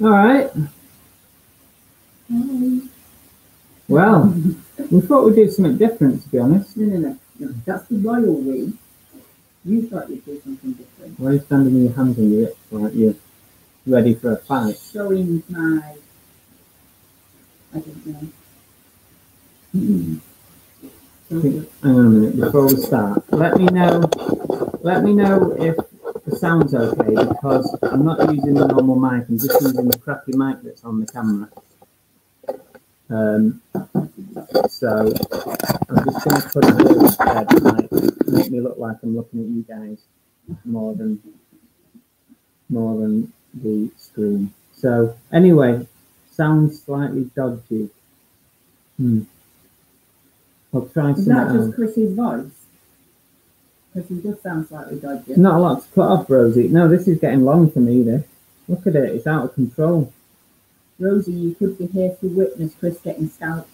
All right. Well, we thought we'd do something different, to be honest. No, no, no, no. That's the royal way. You thought you'd do something different. Why are you standing with your hands on your hips like you're ready for a fight? Showing my. I don't know. So, Hang on a minute before we start. Let me know. Let me know if the sound's okay because I'm not using the normal mic. I'm just using the crappy mic that's on the camera. Um, so I'm just going to put it here instead, like make me look like I'm looking at you guys more than more than the screen. So anyway, sounds slightly dodgy. Hmm. I'll try is that just Chris's voice? Because he does sound slightly dodgy. Not a lot to cut off, Rosie. No, this is getting long for me. This. Look at it. It's out of control. Rosie, you could be here to witness Chris getting scalped.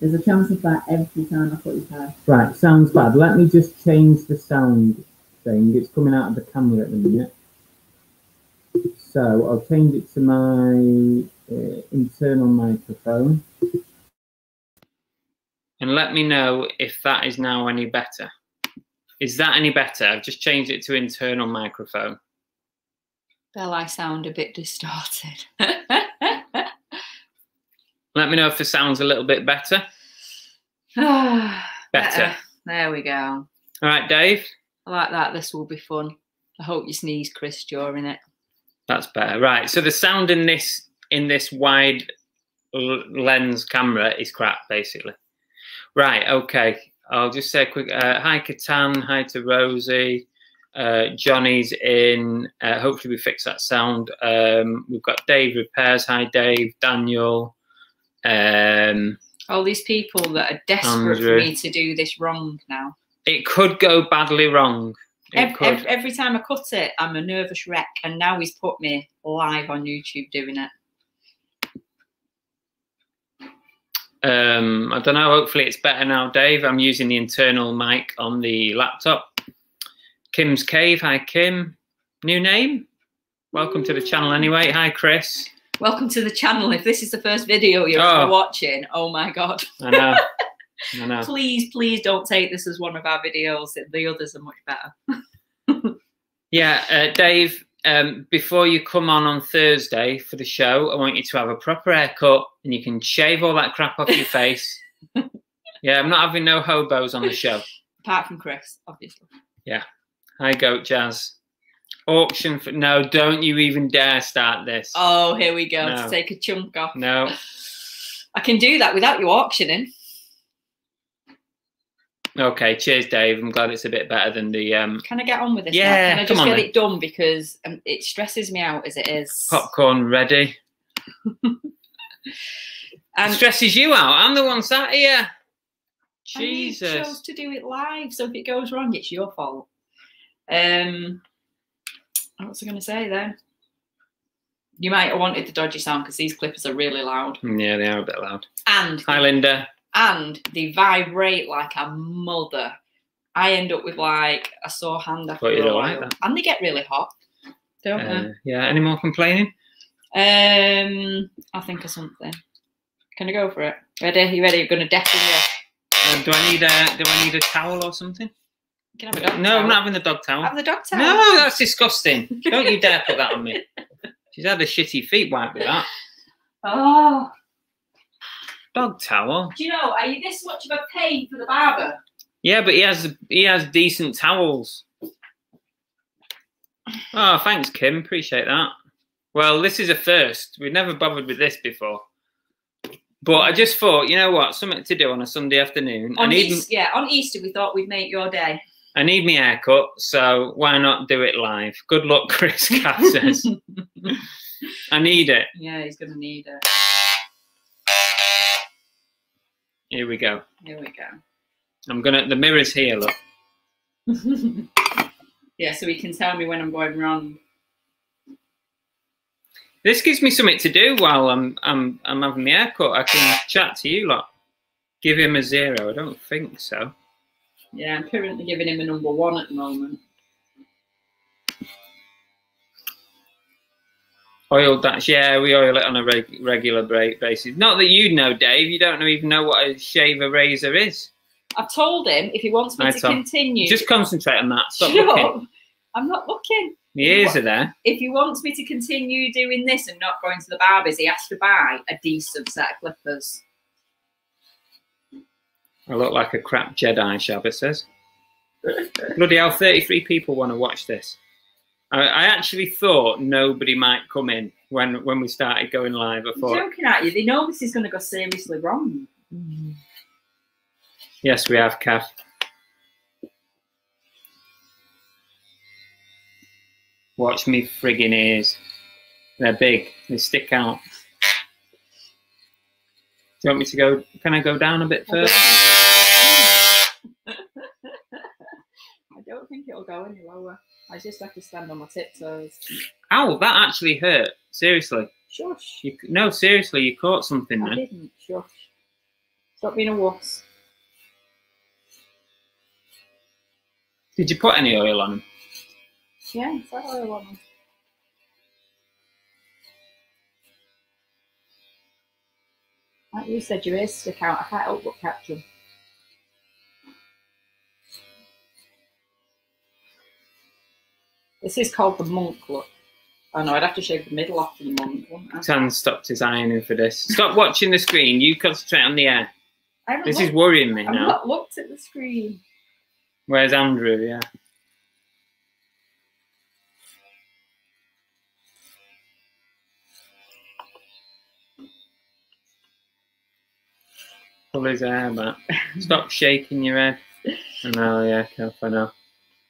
There's a chance of that every time I put his hair. Right, sounds bad. Let me just change the sound thing. It's coming out of the camera at the minute. So I'll change it to my uh, internal microphone. And let me know if that is now any better. Is that any better? I've just changed it to internal microphone. Bell, I sound a bit distorted. Let me know if the sound's a little bit better. Better. There we go. All right, Dave. I like that. This will be fun. I hope you sneeze, Chris, during it. That's better. Right. So the sound in this in this wide l- lens camera is crap, basically. Right. Okay. I'll just say a quick uh, hi, Katan. Hi to Rosie. Uh, Johnny's in. Uh, hopefully we fix that sound. Um, we've got Dave repairs. Hi, Dave. Daniel. Um, All these people that are desperate for me to do this wrong now. it could go badly wrong. It Ev- could. ev- every time I cut it, I'm a nervous wreck. And now he's put me live on YouTube doing it. Um, I don't know. Hopefully, it's better now, Dave. I'm using the internal mic on the laptop. Kim's Cave. Hi, Kim. New name. Welcome to the channel, anyway. Hi, Chris. Welcome to the channel. If this is the first video you're Oh. watching, oh my God. I know. I know. Please, please don't take this as one of our videos. The others are much better. Yeah, uh, Dave. Um, before you come on on Thursday for the show, I want you to have a proper haircut and you can shave all that crap off your face. yeah, I'm not having no hobos on the show. Apart from Chris, obviously. Yeah. Hi, Goat Jazz. Auction for no, don't you even dare start this. Oh, here we go. No. To take a chunk off. No. I can do that without you auctioning. Okay, cheers, Dave. I'm glad it's a bit better than the um, Can I get on with this? Yeah, now? Can I just on get then. it done because um, it stresses me out as it is. popcorn ready. And, Stresses you out. I'm the one sat here. and you chose Jesus. to do it live, so if it goes wrong, it's your fault. Um, what was I going to say then? You might have wanted the dodgy sound because these clippers are really loud, Mm, Yeah, they are a bit loud. and Hi, Linda. And they vibrate like a mother. I end up with like a sore hand after a while, like and they get really hot, don't Uh, yeah, any more complaining? Um, I'll think of something. Can I go for it? Ready? You ready? You're going to deafen your. Uh, do I need a Do I need a towel or something? You can have a dog No, towel. I'm not having the dog towel. Have the dog towel. No, that's disgusting. Don't you dare put that on me. She's had a shitty feet wipe with that. Oh, Dog towel. do you know? Are you this much of a pain for the barber? Yeah, but he has he has decent towels. Oh, thanks, Kim. Appreciate that. Well, this is a first. We've never bothered with this before. But I just thought, you know what, something to do on a Sunday afternoon. I On need Easter, yeah, on Easter we thought we'd make your day. I need my haircut, so why not do it live? Good luck, Chris Cat says. I need it. yeah, he's gonna need it. Here we go. Here we go. I'm gonna the mirror's here, look. yeah, so he can tell me when I'm going wrong. This gives me something to do while I'm I'm I'm having my haircut. I can chat to you lot. Give him a zero. I don't think so. Yeah, I'm currently giving him a number one at the moment. Oil that's yeah, we oil it on a reg- regular ba- basis. Not that you know, Dave. You don't even know what a shaver razor is. I've told him if he wants me Hi, to Tom. continue. Just concentrate on that. Stop Shut looking. up. I'm not looking. The ears are there. If he wants me to continue doing this and not going to the barbers, he has to buy a decent set of clippers. I look like a crap Jedi, Shabba says. Bloody hell, 33 people want to watch this. I, I actually thought nobody might come in when, when we started going live. I I'm thought, joking at you. They know this is going to go seriously wrong. yes, we have, Kath. Watch me friggin' ears. They're big. They stick out. Do you want me to go? Can I go down a bit further? I don't think it'll go any lower. I just have to stand on my tiptoes. Ow, that actually hurt. Seriously. Shush. You, no, seriously, you caught something I then. didn't. Shush. Stop being a wuss. Did you put any oil on them? Yeah, is that all I want? Like you said, your ears stick out. I can't help but catch them. This is called the monk look. Oh no, I'd have to shave the middle off the monk, wouldn't I? Tan stopped his ironing for this. Stop watching the screen. You concentrate on the air. This is worrying me I've now. not looked at the screen. Where's Andrew? Yeah. Pull his hair back. Stop shaking your head. Oh, I know, yeah, I know.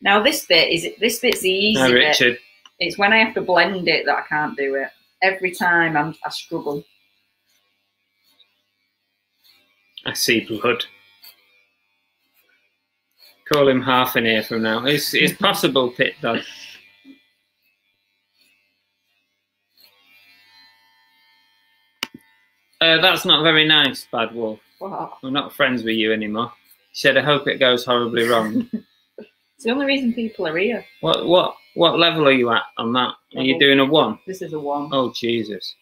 Now this bit is this bit's the easy Hi, bit. Richard. It's when I have to blend it that I can't do it. Every time I'm, I struggle. I see blood. Call him half an ear from now. It's, it's possible, Pit Dog. Uh, that's not very nice, Bad Wolf. We're not friends with you anymore. She said, I hope it goes horribly wrong. It's the only reason people are here. what what what level are you at on that? Are you doing a one? This is a one. Oh Jesus.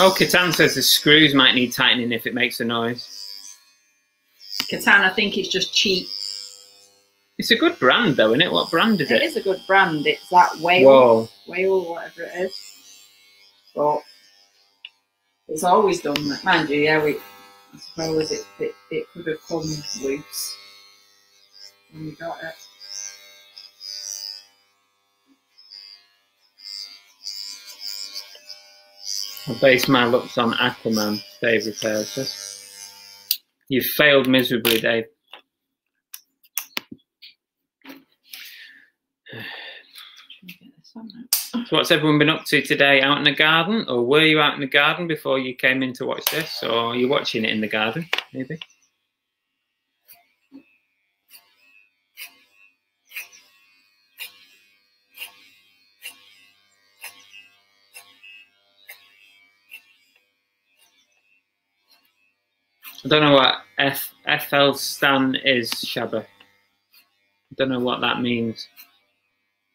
Oh, Catan says the screws might need tightening if it makes a noise. Catan, I think it's just cheap. It's a good brand though, isn't it? What brand is It it? is a good brand. It's that Wahl, Whoa. Wahl, whatever it is. But it's always done that. Mind you, yeah, we, I suppose it, it, it could have come loose when you got it. I base my looks on Aquaman, Dave repairs this. You've failed miserably, Dave. what's everyone been up to today out in the garden? Or were you out in the garden before you came in to watch this? Or you're watching it in the garden, maybe? I don't know what F FL Stan is, Shabba. I don't know what that means.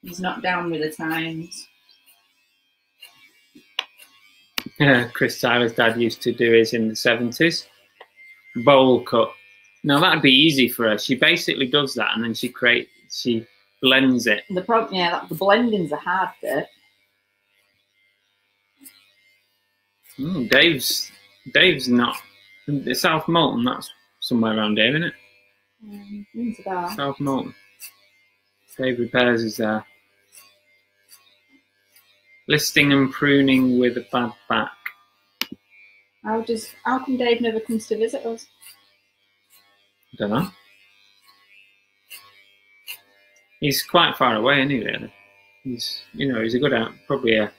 He's not down with the times. Yeah, Chris Tyler's dad used to do his in the seventies. Bowl cut. Now that'd be easy for her. She basically does that and then she create she blends it. The problem, yeah, that, the blending's a hard bit. Mm, Dave's Dave's not South Molton, that's somewhere around here, isn't it? Um. South Molton. Dave repairs is there. Listing and pruning with a bad back. How does how come Dave never comes to visit us? I don't know. He's quite far away, isn't he? Really? He's, you know, he's a good out, probably a,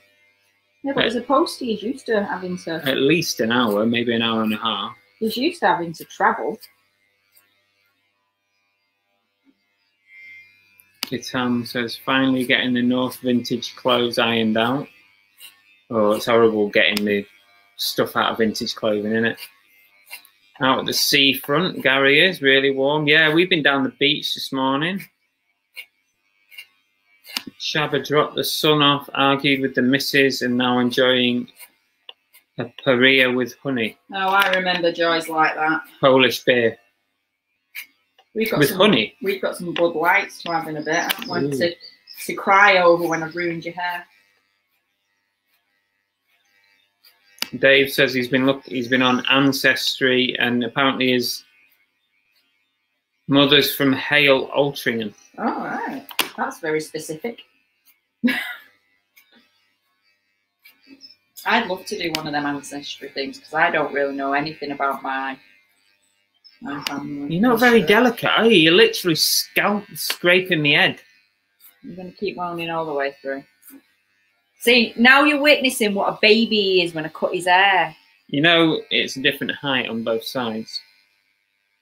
Yeah, but as a postie, he's used to having to. at least an hour, maybe an hour and a half. He's used to having to travel. Kitam um, says, finally getting the North vintage clothes ironed out. Oh, it's horrible getting the stuff out of vintage clothing, isn't it? Out at the seafront, Gary is really warm. Yeah, we've been down the beach this morning. Shabba dropped the sun off, argued with the missus, and now enjoying a paria with honey, Oh, I remember joys like that. Polish beer. We've got With some, honey? We've got some Bud Lights to have in a bit. I don't want to to cry over when I've ruined your hair. Dave says he's been look he's been on Ancestry and apparently his mother's from Hale Altrincham. Oh, right. That's very specific. I'd love to do one of them ancestry things because I don't really know anything about my. You're not very history. delicate, are you? You're literally scalp scraping the head. I'm going to keep moaning all the way through. See, now you're witnessing what a baby is when I cut his hair. You know it's a different height on both sides.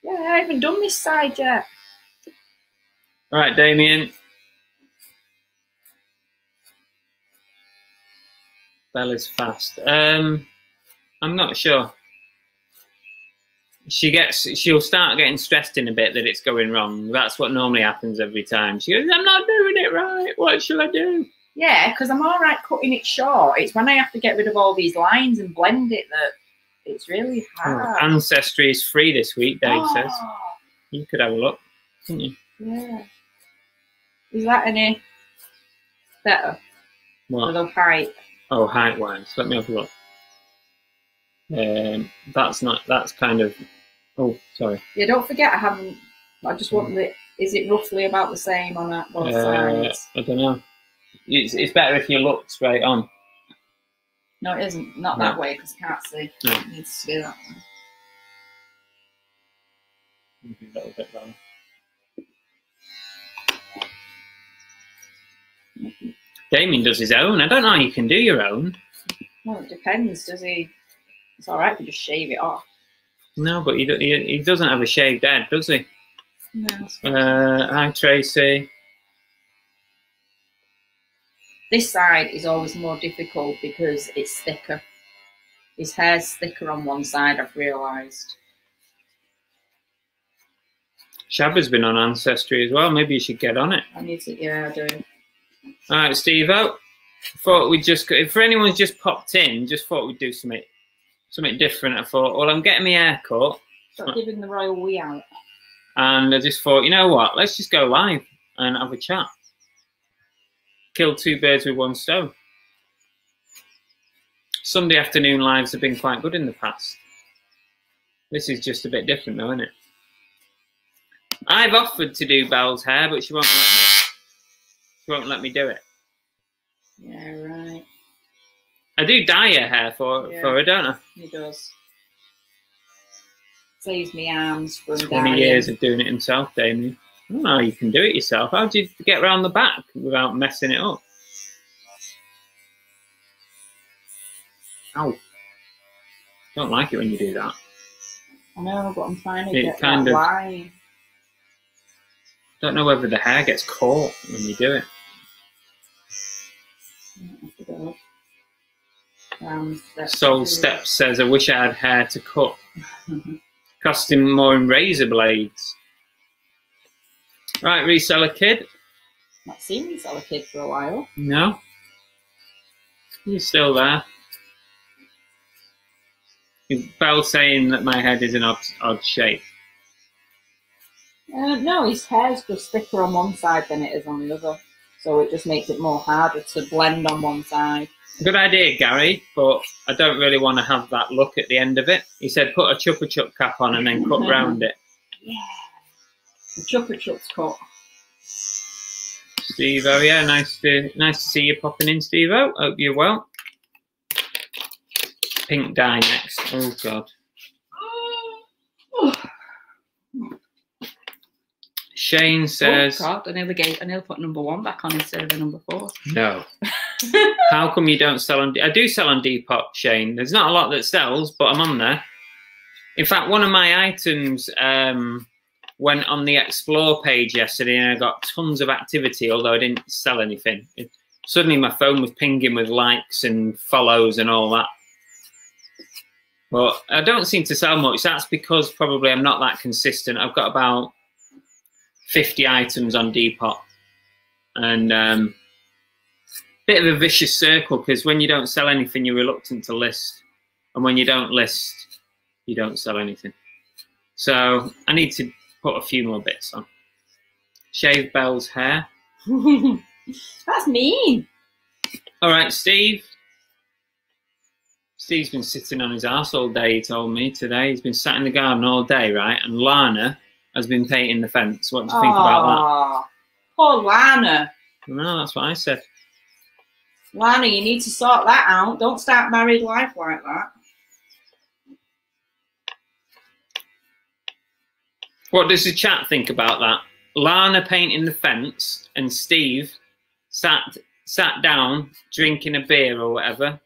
Yeah, I haven't done this side yet. All right, Damien. Bella's fast. Um, I'm not sure. She gets, she'll start getting stressed in a bit that it's going wrong. That's what normally happens every time. She goes, "I'm not doing it right. What shall I do?" Yeah, because I'm all right cutting it short. It's when I have to get rid of all these lines and blend it that it's really Oh, hard. Ancestry is free this week, Dave says. Oh, You could have a look, couldn't you? Yeah. Is that any better What? the height? Oh, height wise. Let me have a look. Um, that's not. That's kind of. Oh, sorry. Yeah, don't forget I haven't. I just want the. Is it roughly about the same on that both Uh, sides? I don't know. It's, it's better if you look straight on. No, it isn't. Not No. that way because I can't see. No. It needs to be that way. Maybe a little bit lower. Damien does his own. I don't know how you can do your own. Well, it depends. Does he? It's all right if you just shave it off. No, but he, he, he doesn't have a shaved head, does he? No. Uh, hi, Tracy. This side is always more difficult because it's thicker. His hair's thicker on one side. I've realised. Shabba's been on Ancestry as well. Maybe you should get on it. I need to. Yeah, I do. All right, Steve. out. Thought we'd just if for anyone's just popped in, just thought we'd do something something different. I thought, well, I'm getting my hair cut, Stop giving the royal we out. and I just thought, you know what? Let's just go live and have a chat. Kill two birds with one stone. Sunday afternoon lives have been quite good in the past. This is just a bit different, though, isn't it? I've offered to do Bell's hair, but she won't let me. She won't let me do it. Yeah, right. I do dye her hair for Yeah. for her, don't I? He does. Saves me arms from Twenty dying. years of doing it himself, Damien. I don't know how you can do it yourself. How do you get around the back without messing it up? Ow. Don't like it when you do that. I know, but I'm trying to It get kind that of- line. Don't know whether the hair gets caught when you do it. Steps. Soul Steps says, I wish I had hair to cut. Costing more in razor blades. Right, reseller kid. Not seen a kid for a while. No. You're still there. Bell saying that my head is an odd, odd shape? Uh, no, his hair's just thicker on one side than it is on the other. So it just makes it more harder to blend on one side. Good idea, Gary, but I don't really want to have that look at the end of it. He said put a chupa chup cap on and then cut round it. Yeah. The Chupa Chups cut. Steve, oh yeah, nice to nice to see you popping in, Steve. Oh, hope you're well. Pink dye next. Oh god. Shane oh, says oh God, I nearly gave, I nearly put number one back on instead of a number four. no. How come you don't sell on? I do sell on Depop, Shane. There's not a lot that sells, but I'm on there. In fact, one of my items um, went on the Explore page yesterday, and I got tons of activity, although I didn't sell anything. It, suddenly, my phone was pinging with likes and follows and all that. But I don't seem to sell much. That's because probably I'm not that consistent. I've got about 50 items on Depop, and um, bit of a vicious circle because when you don't sell anything, you're reluctant to list, and when you don't list, you don't sell anything. So I need to put a few more bits on. Shave Bell's hair. That's mean. All right, Steve. Steve's been sitting on his ass all day, he told me today. He's been sat in the garden all day, right? And Lana has been painting the fence. What do you think about that? Poor Lana. No, that's what I said. Lana, you need to sort that out. Don't start married life like that. What does the chat think about that? Lana painting the fence and Steve sat sat down drinking a beer or whatever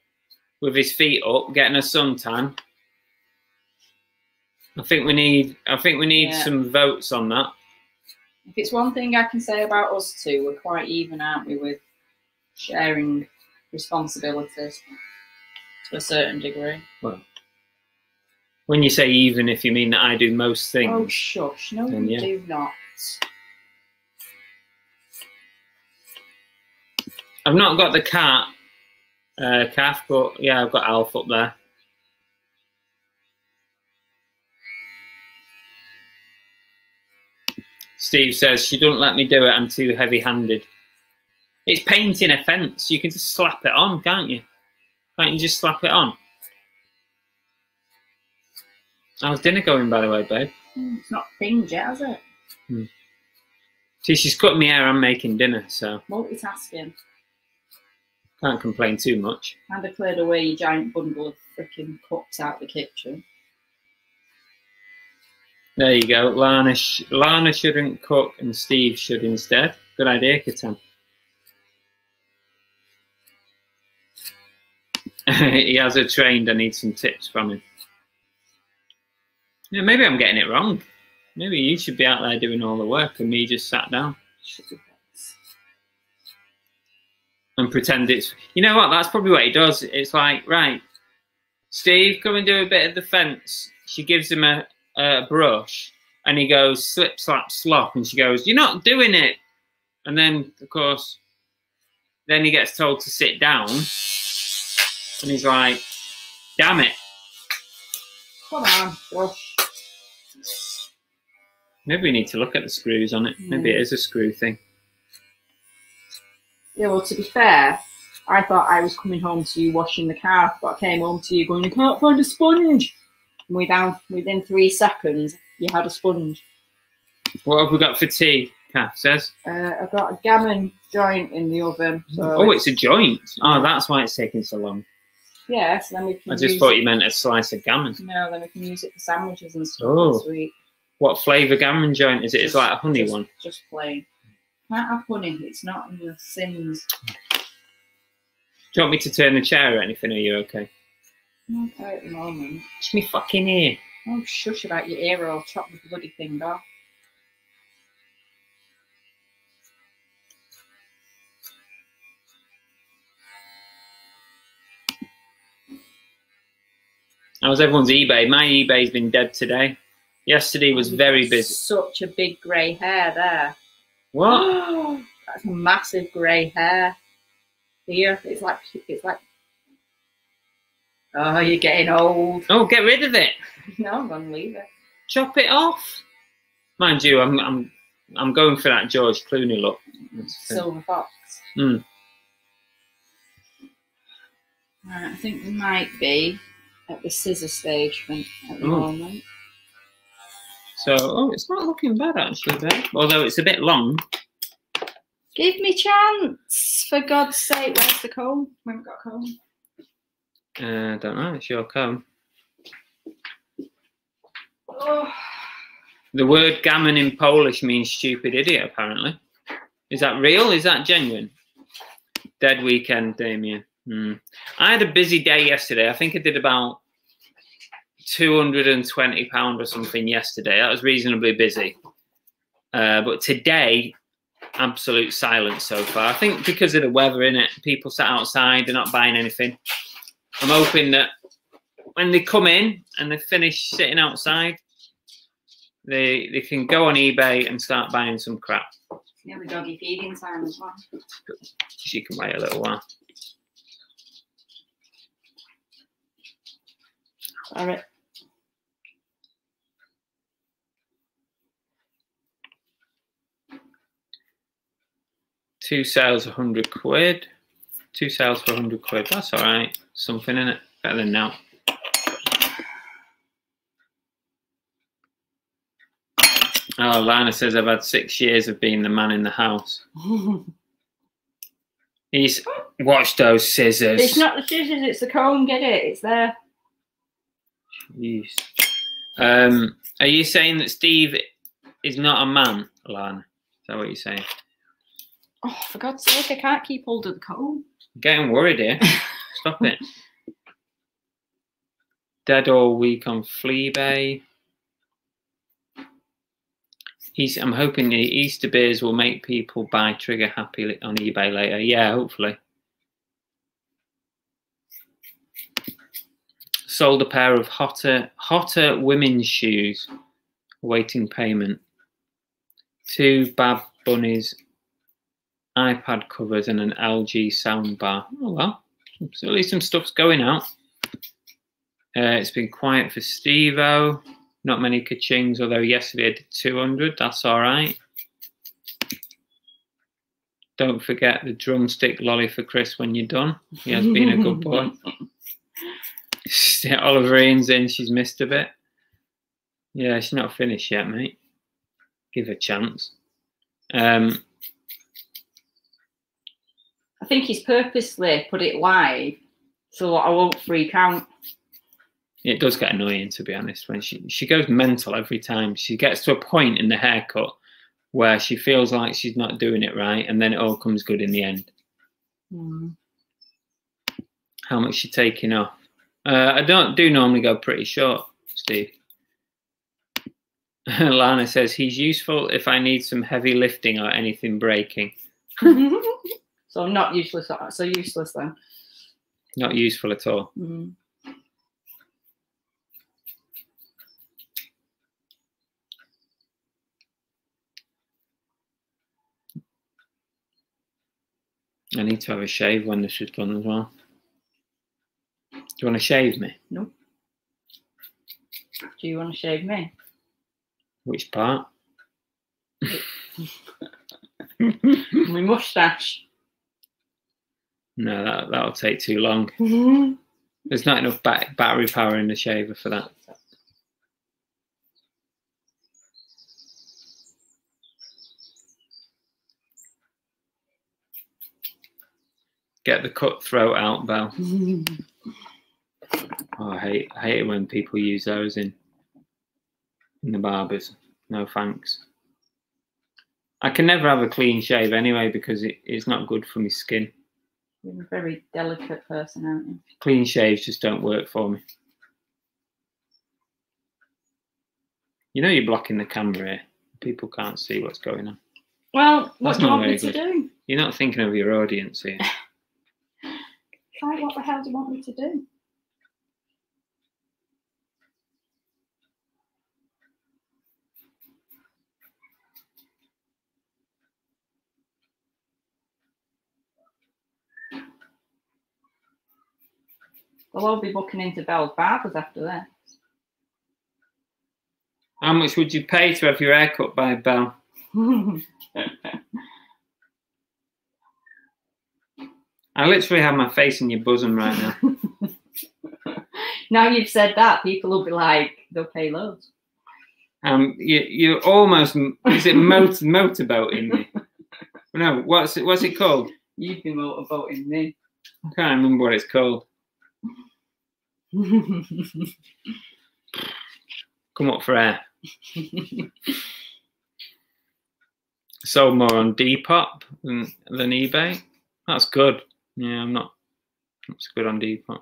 with his feet up, getting a suntan. I think we need I think we need Yeah. some votes on that. If it's one thing I can say about us two, we're quite even, aren't we, with sharing responsibilities to a certain degree. Well, When you say even if you mean that I do most things. Oh, shush. No, Then, you yeah. do not. I've not got the cat uh, calf, but yeah, I've got Alf up there. Steve says she doesn't let me do it. I'm too heavy-handed. It's painting a fence. You can just slap it on, can't you? Can't you just slap it on? How's dinner going, by the way, babe? Mm, It's not things yet, has it? See, she's cutting my hair and making dinner, so Multitasking. can't complain too much. And I cleared away your giant bundle of freaking cups out the kitchen. There you go. Lana, sh- Lana shouldn't cook and Steve should instead. Good idea, Katan. he has a trained. I need some tips from him. Yeah, maybe I'm getting it wrong. Maybe you should be out there doing all the work and me just sat down and pretend it's. You know what? That's probably what he does. It's like, right, Steve, come and do a bit of the fence. She gives him a, a brush and he goes slip, slap, slop. And she goes, You're not doing it. And then, of course, then he gets told to sit down and he's like, Damn it. Come on, brush. Maybe we need to look at the screws on it. Maybe it is a screw thing. Yeah, well, to be fair, I thought I was coming home to you washing the car, but I came home to you going, I can't find a sponge. And within, within three seconds, you had a sponge. What have we got for tea? Kath says. Uh, I've got a gammon joint in the oven. So Oh, it's a joint. Oh, that's why it's taking so long. Yeah, so then we can I just use thought it. you meant a slice of gammon. No, then we can use it for sandwiches and stuff. Oh. Sweet. What flavour gammon joint is it? It's like a honey just, one. Just plain. Can't have honey. It's not in the Sims. Do you want me to turn the chair or anything? Are you okay? Okay, at the moment. It's me fucking ear. Oh, shush about your ear. or I'll chop the bloody thing off. How's everyone's eBay? My eBay's been dead today. Yesterday was very busy. Such a big grey hair there. What? That's a massive grey hair. Here, it's like it's like. Oh, you're getting old. Oh, get rid of it. No, I'm gonna leave it. Chop it off. Mind you, I'm I'm I'm going for that George Clooney look. Silver fox. Mm. Right, I think we might be at the scissor stage at the Oh. moment. So, oh, it's not looking bad actually, babe. Although it's a bit long. Give me chance, for God's sake. Where's the comb? We haven't got a comb. Uh, I don't know. It's your comb. Oh, The word gammon in Polish means stupid idiot. Apparently, is that real? Is that genuine? Dead weekend, Damien. Hmm. I had a busy day yesterday. I think I did about two hundred and twenty pound or something yesterday. That was reasonably busy. Uh, but today, absolute silence so far. I think because of the weather in it, people sat outside. They're not buying anything. I'm hoping that when they come in and they finish sitting outside, they they can go on eBay and start buying some crap. yeah, the doggy feeding time as well. She can wait a little while. Sorry. Two sales, a hundred quid. Two sales for a hundred quid. That's all right. Something in it. Better than now. Oh, Lana says I've had six years of being the man in the house. He's watch those scissors. it's not the scissors, it's the comb. Get it? It's there. Jeez. Um, are you saying that Steve is not a man, Lana? Is that what you're saying? Oh, for God's sake, I can't keep hold of the comb. Getting worried here. Stop it. Dead all week on Fleabay. He's, I'm hoping the Easter beers will make people buy Trigger Happy on eBay later. Yeah, hopefully. Sold a pair of hotter hotter women's shoes, awaiting payment. Two Bab Bunnies iPad covers and an LG soundbar. Oh well, so at least some stuff's going out. Uh, it's been quiet for Stevo. Not many kachings, although yesterday I did 200. That's all right. Don't forget the drumstick lolly for Chris when you're done. He has been a good boy. Oliver Ian's in. She's missed a bit. Yeah, she's not finished yet, mate. Give her a chance. Um, I think he's purposely put it live so I won't freak out. it does get annoying to be honest when she she goes mental every time she gets to a point in the haircut where she feels like she's not doing it right and then it all comes good in the end Hmm. how much she taking off uh, i don't do normally go pretty short steve lana says he's useful if i need some heavy lifting or anything breaking so not useless. So useless then. not useful at all Hmm. i need to have a shave when this is done as well do you want to shave me No. Do you want to shave me? which part My moustache. No, that that'll take too long. There's not enough bat- battery power in the shaver for that. Get the cutthroat out, Bell. Oh, I hate I hate it when people use those in in the barbers. No thanks. I can never have a clean shave anyway because it, it's not good for my skin. You're a very delicate person, aren't you? Clean shaves just don't work for me. You know you're blocking the camera here. People can't see what's going on. Well, what That's do you want me to do? You're not thinking of your audience here. Like, what the hell do you want me to do? They'll all be booking into Bell's Barbers after that. How much would you pay to have your hair cut by Bell? I literally have my face in your bosom right now. now you've said that, people will be like, they'll pay loads. Um, you you almost is it motor motorboating me? No, what's it what's it called? You'd be motorboating me. I can't remember what it's called. Come up for air. Sold more on Depop than, than eBay. That's good. Yeah, I'm not. That's good on Depop.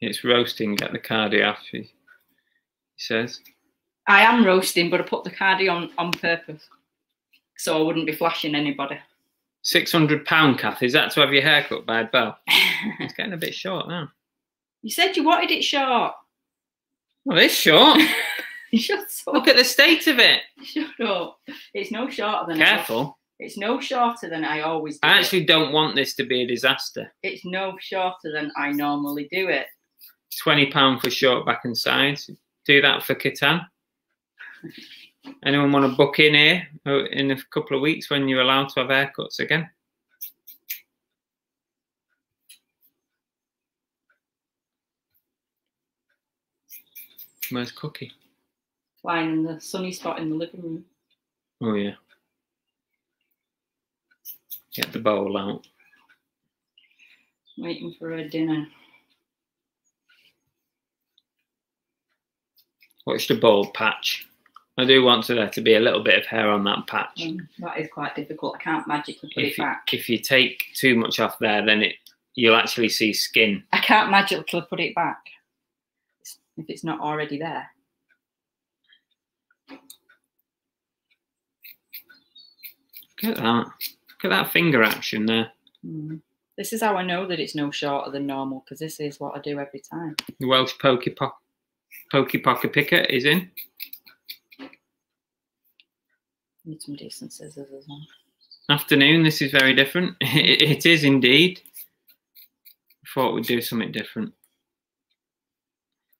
It's roasting. Get the cardio. He, he says. I am roasting, but I put the cardi on on purpose, so I wouldn't be flashing anybody. Six hundred pound, Kath. Is that to have your hair cut by Bell? It's getting a bit short now. you said you wanted it short. Well, it's short. Shut up. Look at the state of it. Shut up. It's no shorter than I, Careful. it's no shorter than I always do. I it. actually don't want this to be a disaster. It's no shorter than I normally do it. Twenty pound for short back and sides. Do that for Catan. Anyone want to book in here uh, in a couple of weeks when you're allowed to have haircuts again? Where's Cookie? Lying in the sunny spot in the living room. Oh yeah. Get the bowl out. Waiting for her dinner. Watch the bowl patch. I do want to, there to be a little bit of hair on that patch. Um, that is quite difficult. I can't magically put if it you, back. if you take too much off there, then it you'll actually see skin. I can't magically put it back if it's not already there. Look at that. Look at that finger action there. Mm. This is how I know that it's no shorter than normal because this is what I do every time. The Welsh Pokey po- Pokey Pocket Picker is in. Need some decent scissors as well. Afternoon, this is very different. it, it is indeed. Thought we'd do something different.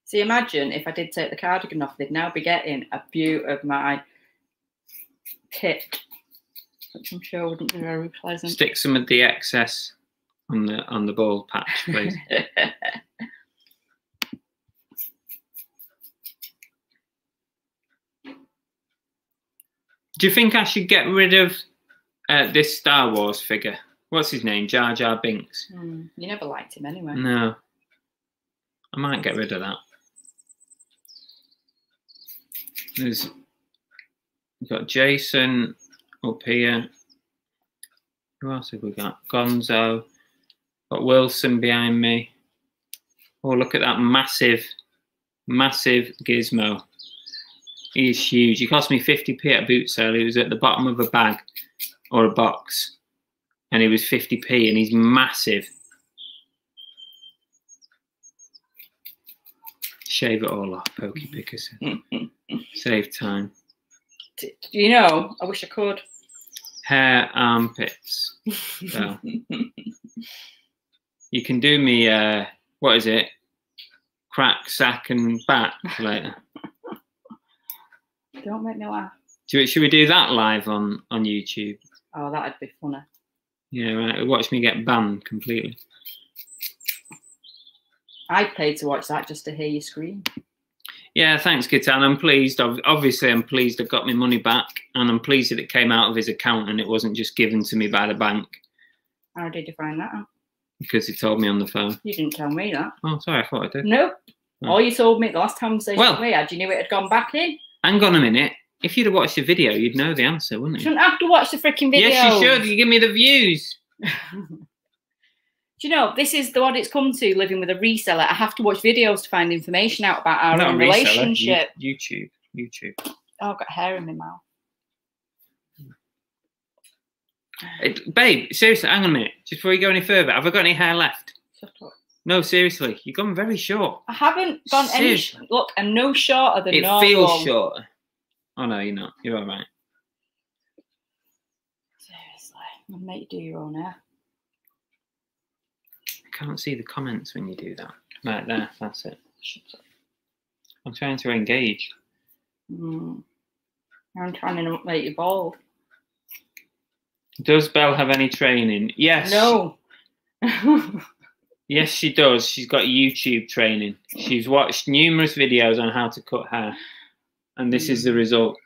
See, imagine if I did take the cardigan off, they'd now be getting a view of my tit, which I'm sure wouldn't be very pleasant. Stick some of the excess on the on the bald patch, please. Do you think I should get rid of uh, this Star Wars figure? What's his name? Jar Jar Binks. Hmm, you never liked him anyway. No. I might get rid of that. There's we've got Jason up here. Who else have we got? Gonzo. Got Wilson behind me. Oh, look at that massive, massive gizmo. He's huge. He cost me 50p at a boot sale. He was at the bottom of a bag or a box. And he was 50p and he's massive. Shave it all off, Pokey Pickerson. Save time. Do you know? I wish I could. Hair, armpits. So you can do me, uh, what is it? Crack, sack, and back later. Don't make me laugh. Do we- Should we do that live on, on YouTube? Oh, that'd be funny. Yeah, right. Watch me get banned completely. I paid to watch that just to hear you scream. Yeah, thanks, Kitan. I'm pleased. Ob- Obviously, I'm pleased I got my money back, and I'm pleased that it came out of his account and it wasn't just given to me by the bank How did you find that out? because he told me on the phone. You didn't tell me that. Oh, sorry, I thought I did. Nope. Oh. All you told me the last time conversation Well- we had, you knew it had gone back in. Hang on a minute. If you'd have watched the video, you'd know the answer, wouldn't you? shouldn't have to watch the freaking video. Yes, you should. You give me the views. Do you know this is the what it's come to living with a reseller? I have to watch videos to find information out about our Not own reseller, relationship. You- YouTube. YouTube. Oh, I've got hair in my mouth. It- babe, seriously, hang on a minute. Just before you go any further, have I got any hair left? Shut up. No, seriously, you've gone very short. I haven't gone any. Sh- look, I'm no shorter than It normal. feels shorter. Oh no, you're not. You're all right. Seriously, I'll make you do your own hair. I can't see the comments when you do that. Right there, that's it. I'm trying to engage. Mm. I'm trying to make you bald. Does Bell have any training? Yes. No. Yes, she does. She's got YouTube training. She's watched numerous videos on how to cut hair, and this is the mm. result.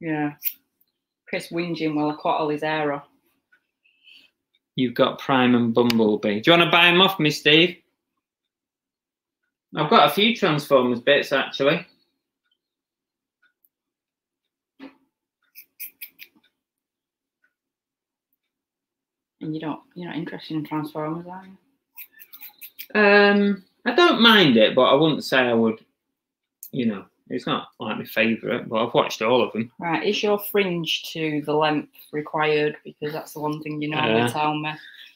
yeah. Chris whinging while I cut all his hair off. You've got Prime and Bumblebee. Do you want to buy them off me, Steve? I've got a few Transformers bits actually. And you don't, you're not interested in Transformers, are you? Um, I don't mind it, but I wouldn't say I would. You know, it's not like my favourite, but I've watched all of them. Right, is your fringe to the length required? Because that's the one thing you normally Uh, tell me.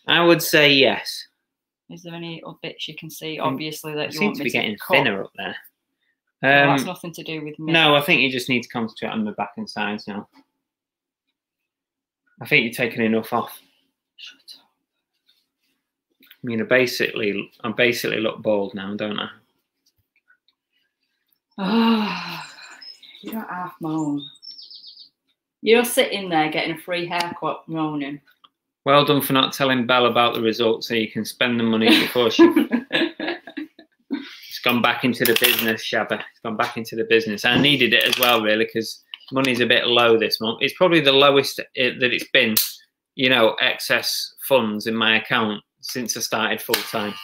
I would say yes. Is there any bits you can see? Um, Obviously, I that you seem want to be getting cut. thinner up there. Um, that's nothing to do with me. no, I think you just need to concentrate on the back and sides now. I think you're taking enough off. Shut up. I mean, I basically, I basically look bald now, don't I? Oh, you don't half moan. You're sitting there getting a free haircut moaning. Well done for not telling Bell about the results, so you can spend the money before she It's gone back into the business, Shabba. It's gone back into the business. I needed it as well, really, because money's a bit low this month. It's probably the lowest it, that it's been, you know, excess funds in my account since I started full time.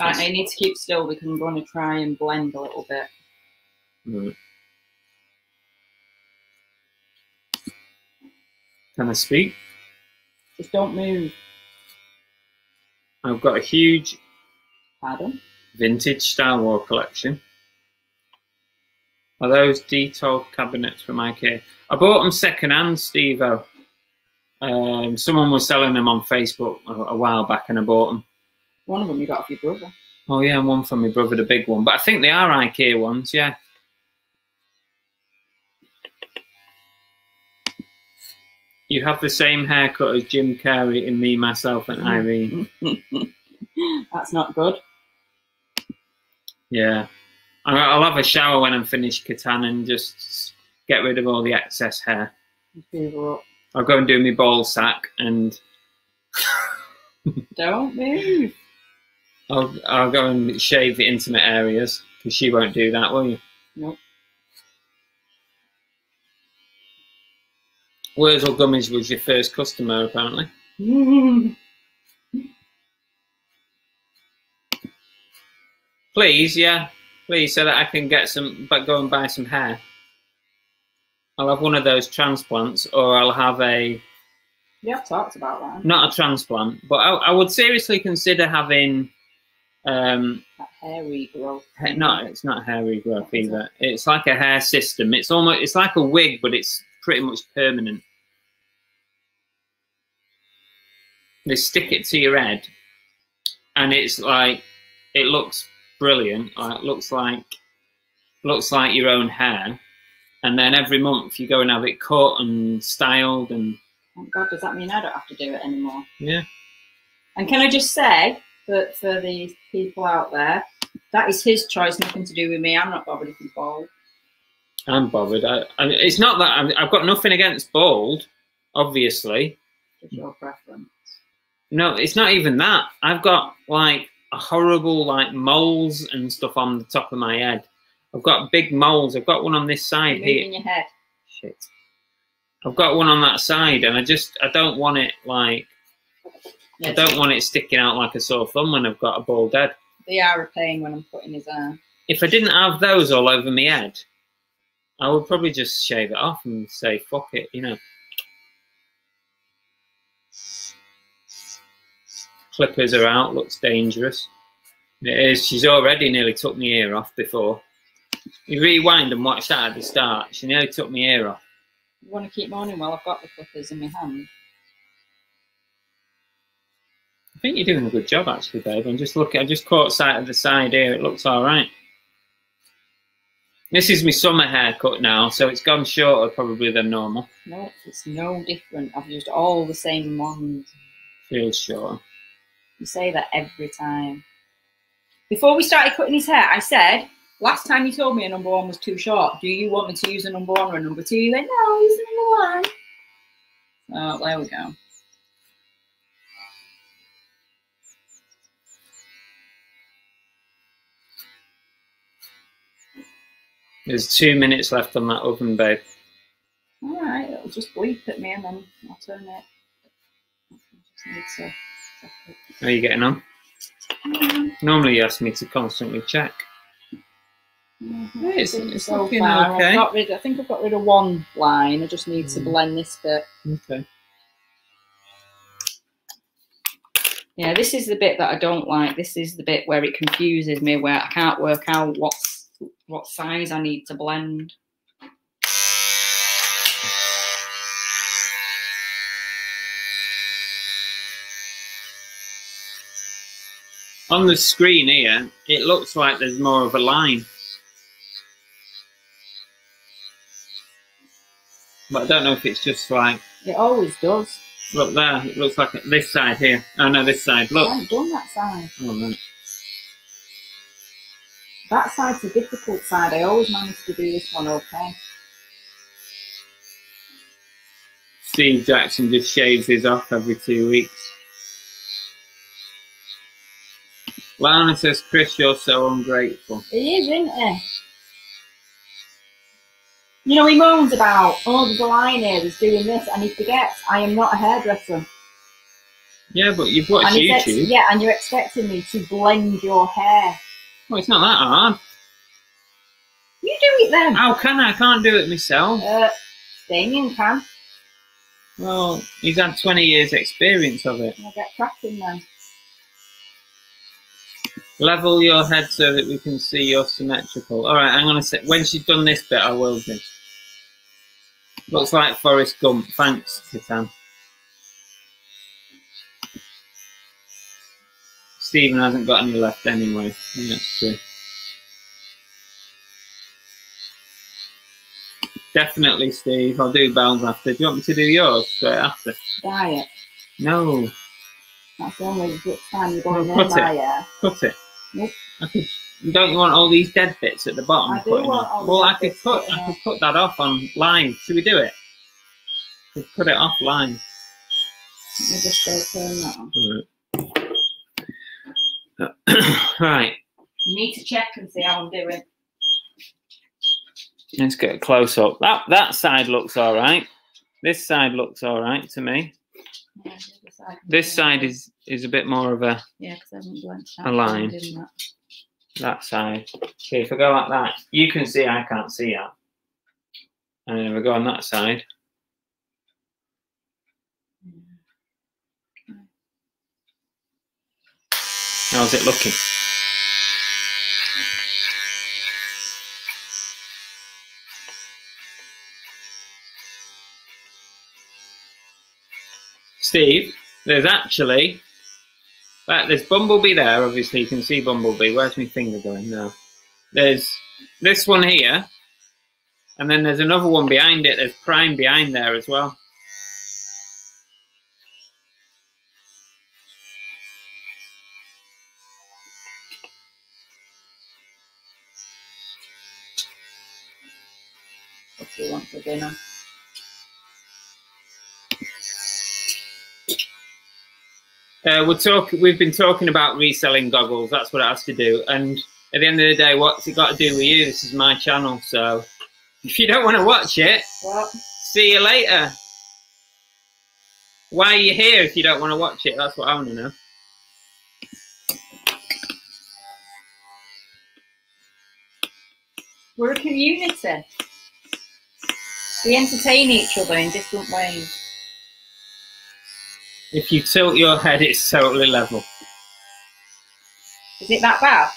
right, you need to keep still because I'm going to try and blend a little bit. Mm. Can I speak? Just don't move. I've got a huge Pardon? vintage Star Wars collection. Are those detail cabinets from IKEA? I bought them second hand, Steve. Um, someone was selling them on Facebook a, a while back, and I bought them. One of them you got for your brother. Oh yeah, and one from my brother, the big one. But I think they are IKEA ones. Yeah. You have the same haircut as Jim Carrey in Me, Myself, and Irene. That's not good. Yeah. I- I'll have a shower when I'm finished Catan and just get rid of all the excess hair. Give up. I'll go and do my ball sack and Don't move. I'll, I'll go and shave the intimate areas because she won't do that, will you? Nope. Wurzel Gummidge was your first customer, apparently. Please, yeah, please, so that I can get some, but go and buy some hair. I'll have one of those transplants, or I'll have a we have talked about that. not a transplant, but I, I would seriously consider having. Um, That hair regrowth. ha- not it's not hair regrowth either. It's like a hair system. It's almost it's like a wig, but it's pretty much permanent. They stick it to your head, and it's like it looks brilliant. Like looks like looks like your own hair. And then every month you go and have it cut and styled, and Thank God, does that mean I don't have to do it anymore? yeah. And can I just say that for the people out there, that is his choice, nothing to do with me. I'm not bothered if he's bald. I'm bothered. I, I, it's not that I'm, I've got nothing against bald, obviously. Just your preference. No, it's not even that. I've got like a horrible like moles and stuff on the top of my head. I've got big moles. I've got one on this side here. your head. Shit. I've got one on that side, and I just I don't want it like I don't want it sticking out like a sore thumb when I've got a bald head. They are a pain when I'm putting his hair. If I didn't have those all over my head, I would probably just shave it off and say fuck it, you know. Clippers are out, looks dangerous. It is. She's already nearly took my ear off before. You rewind and watch that at the start. She nearly took my ear off. You want to keep moaning while I've got the clippers in my hand? I think you're doing a good job actually, babe. I'm just looking. I just caught sight of the side here. It looks all right. This is my summer haircut now, so it's gone shorter probably than normal. No, it's no different. I've used all the same ones. Feels shorter. You say that every time. Before we started cutting his hair, I said, last time you told me a number one was too short. Do you want me to use a number one or a number two? You went, no, use a number one. So there we go. There's two minutes left on that oven, babe. All right, it'll just bleep at me and then I'll turn it. I just need to. How are you getting on? Mm, Normally you ask me to constantly check. Mhm. Yeah, it's- I think it's so looking far. I've okay. got rid, I think I've got rid of one line. I just need to Mm. blend this bit. Okay. Yeah, this is the bit that I don't like. This is the bit where it confuses me, where I can't work out what's what size I need to blend. On the screen here, it looks like there's more of a line. But I don't know if it's just like, It always does. look there, it looks like this side here. Oh no, this side, Look. I haven't done that side. Oh, no. That side's a difficult side. I always manage to do this one okay. Steve Jackson just shaves his off every two weeks. Lana says, Chris, you're so ungrateful. He is, isn't he? You know, he moans about, oh, there's a line here, doing this, and he forgets I am not a hairdresser. Yeah, but you've watched And YouTube. yeah, and you're expecting me to blend your hair. Well, it's not that hard. You do it then. How can I? I can't do it myself. Uh, Damien can. Well, he's had 20 years experience of it. I'll get cracking then. Level your head so that we can see you're symmetrical. All right, I'm gonna say when she's done this bit, I will do. Looks like Forrest Gump. Thanks, Titan. Stephen hasn't got any left anyway. Yeah, that's true. Definitely, Steve. I'll do Bells after. Do you want me to do yours straight after? Diet. No, That's the only good time you're Well, going put it. cut it. Nope. I could, don't you want all these dead bits at the bottom? I do want all the Well, I could putting I could off. put that off on line. Should we do it? Could put it offline. Let me just go turn that on. right. You need to check and see how I'm doing. Let's get a close up. That that side looks all right. This side looks all right to me. Yeah, side This side is is a bit more of a Yeah, because I haven't blended a line. That side. Okay, if I go like that, you can see I can't see that. And if I go on that side, how's it looking? Steve, there's actually that there's Bumblebee there. Obviously, you can see Bumblebee. Where's my finger going now? There's this one here, and then there's another one behind it. There's Prime behind there as well. Uh, we're talk. We've been talking about reselling goggles. That's what it has to do. And at the end of the day, what's it got to do with you? This is my channel, so if you don't want to watch it, What? see you later. Why are you here if you don't want to watch it? That's what I want to know. We're a community. We entertain each other in different ways. If you tilt your head, it's totally level. Is it that bad?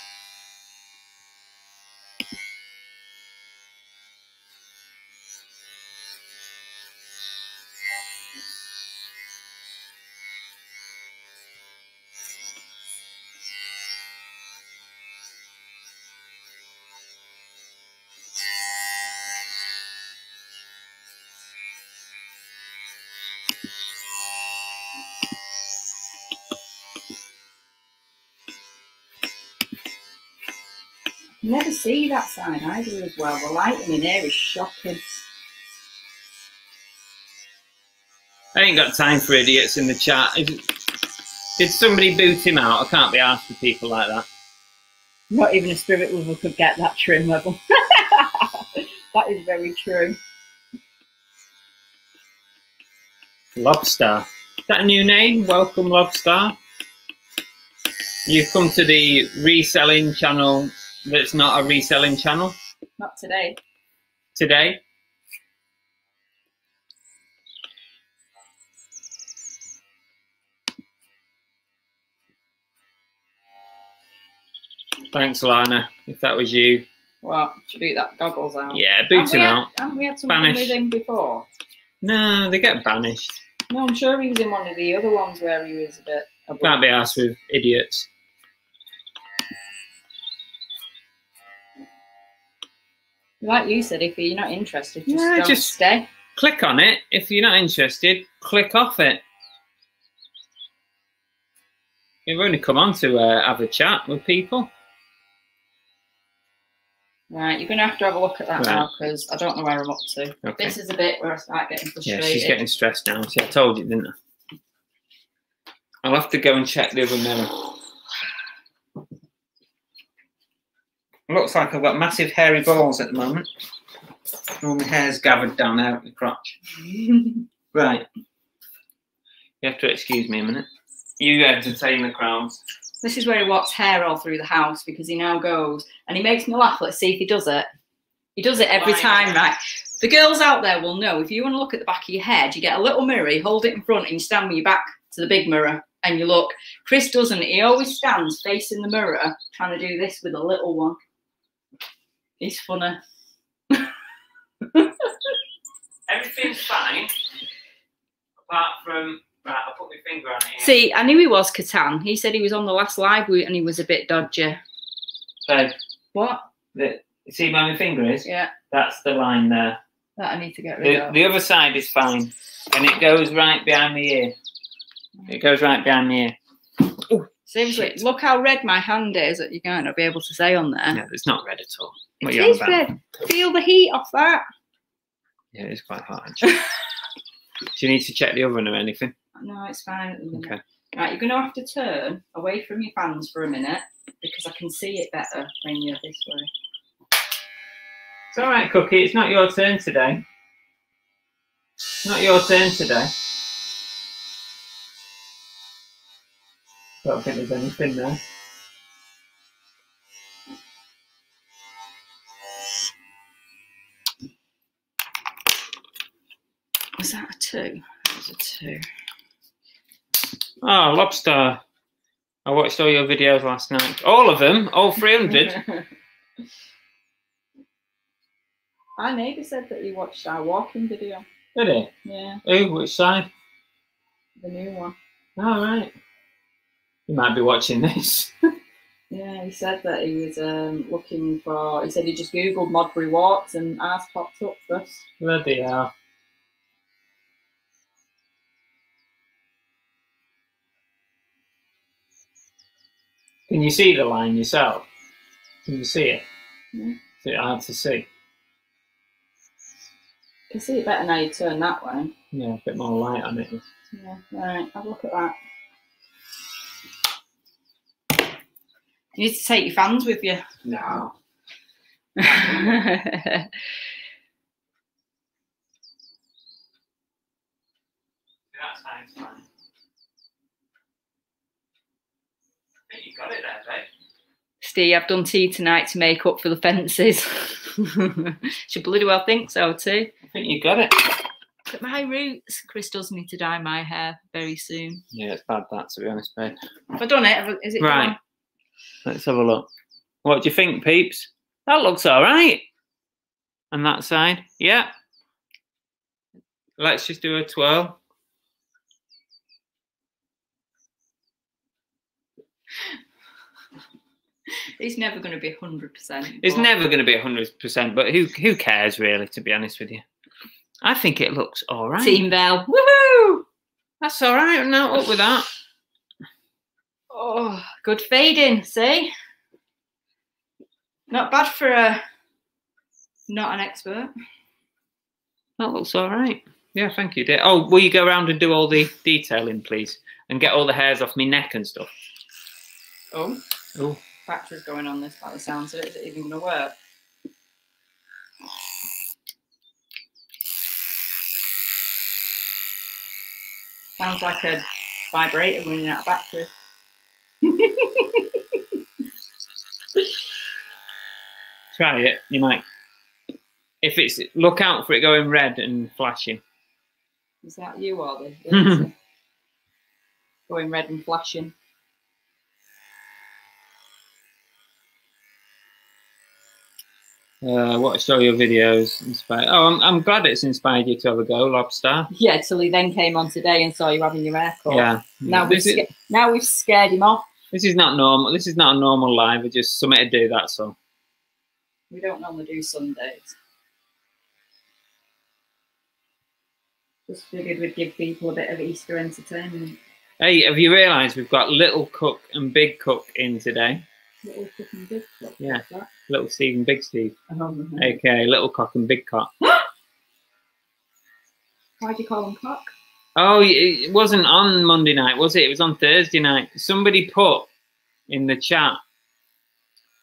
Never see that side either as well. The lighting in here is shocking. I ain't got time for idiots in the chat. Did somebody boot him out? I can't be asked for people like that. Not even a spirit level could get that trim level. that is very true. Lobster. Is that a new name? Welcome, Lobster. You've come to the reselling channel that's not a reselling channel Not today. today. Thanks, Lana. If that was you, Well, Should boot that goggles out. yeah, boot Haven't him had- out. Haven't we had someone Banish. with him before? No, they get banished. No, I'm sure he was in one of the other ones where he was a bit. Can't be asked with idiots. Like you said, if you're not interested, just Yeah, don't just- stay. Click on it. If you're not interested, click off it. You've only come on to uh, have a chat with people. Right, you're going to have to have a look at that Right. now because I don't know where I'm up to. Okay. This is a bit where I start getting frustrated. Yeah, she's getting stressed now. See, I told you, didn't I? I'll have to go and check the other mirror. Looks like I've got massive hairy balls at the moment. All my hair's gathered down out the crotch. Right. You have to excuse me a minute. You entertain the crowds. This is where he walks hair all through the house because he now goes and he makes me laugh. Let's see if he does it. He does it every time, right? The girls out there will know if you want to look at the back of your head, you get a little mirror, you hold it in front, and you stand with your back to the big mirror and you look. Chris doesn't. He always stands facing the mirror trying to do this with a little one. He's funny. Everything's fine. Apart from right, I'll put my finger on it. See, I knew he was Catan. He said he was on the last live and he was a bit dodgy. So What? the see where my finger is? Yeah, That's the line there. that I need to get rid The, of. the other side is fine. And it goes right behind the ear. It goes right behind the ear. Seriously, Shit. look how red my hand is that you're going to be able to say on there. No, it's not red at all. What It are you on is red. Feel the heat off that. Yeah, it's quite hot actually. Do you need to check the oven or anything? No, it's fine. at the minute. Okay. Right, you're going to have to turn away from your fans for a minute because I can see it better when you're this way. It's all right, Cookie. It's not your turn today. It's not your turn today. Don't think there's anything there. Was that a two? That was a two. Oh, Lobster. I watched all your videos last night. All of them, all 300. Our neighbour said that he watched our walking video. Did he? Yeah, Who? Which side? the new one. All right. You might be watching this. Yeah, he said that he was um, looking for. He said he just googled Modbury walks and ours popped up first. Bloody hell. Can you see the line yourself? Can you see it? Yeah. Is it hard to see? You can see it better now you turn that way. Yeah, a bit more light on it. Yeah, right, have a look at that. You need to take your fans with you. No. yeah, That sounds fine. Think you got it there, babe. Steve, I've done tea tonight to make up for the fences. Should bloody well think so too. I think you got it. Look at my roots. Chris does need to dye my hair very soon. Yeah, it's bad that, to be honest, babe. Have I done it? Have Is it Right. done? Let's have a look. What do you think, peeps? That looks all right. On that side, yeah. Let's just do a twirl. It's never going to be hundred percent. It's never going to be hundred percent, but who who cares really? To be honest with you, I think it looks all right. Team Bell. Woohoo! That's all right. I'm up with that. Oh, good fading. See. Not bad for a not an expert. That looks all right. Yeah, thank you, dear. Oh, will you go around and do all the detailing, please, and get all the hairs off my neck and stuff? Oh, Oh, factory's going on this by the sounds of it. Is it even going to work? Sounds like a vibrator running out of battery. try it. You might. If it's look out for it going red and flashing. Is that you or the the- going red and flashing? Uh, watched all your videos. Inspired. Oh, I'm, I'm glad it's inspired you to have a go, Lobster. Yeah, till he then came on today and saw you having your hair cut. Yeah. Now we've sca- now we've scared him off. This is not normal. This is not a normal live. It's just something to do. That's all. We don't normally do Sundays. Just figured we'd give people a bit of Easter entertainment. Hey, have you realised we've got little cook and big cook in today? Little cooking big stuff. Yeah. That? Little Steve and Big Steve. Um, Okay, little cock and big cock. Why do you call them cock? Oh, it wasn't on Monday night, was it? It was on Thursday night. Somebody put in the chat,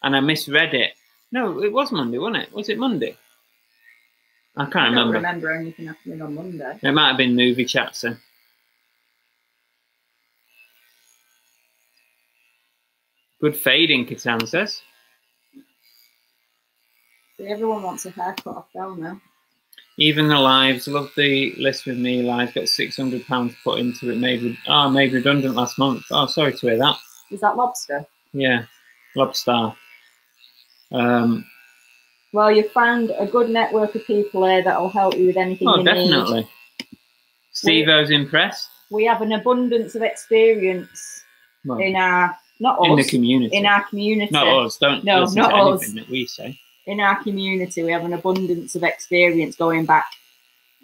and I misread it. No, it was Monday, wasn't it? Was it Monday? I can't I don't remember. remember anything happening on Monday. It might have been movie chats then. Good fading, Katan says. See, everyone wants a haircut off Bell now. Even the lives, love the list with me live. Got six hundred pounds put into it. Made oh, made redundant last month. Oh, sorry to hear that. Is that lobster? Yeah, lobster. Um, Well, you've found a good network of people here that'll help you with anything oh, you need. definitely. Steve O's impressed. We have an abundance of experience Well, in our not in the community. in our community. not us. Don't No, not us. anything that we say. In our community, we have an abundance of experience going back